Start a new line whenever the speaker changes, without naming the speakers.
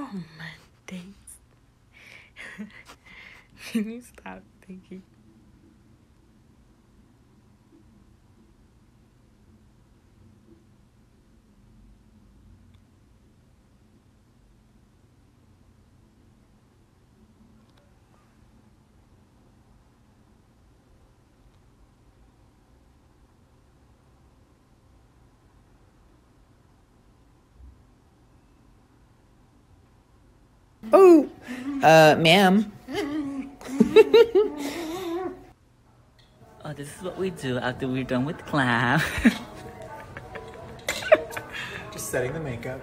Oh my days. Can you stop thinking?
Uh, ma'am.
Oh, this is what we do after we're done with class.
Just setting the makeup.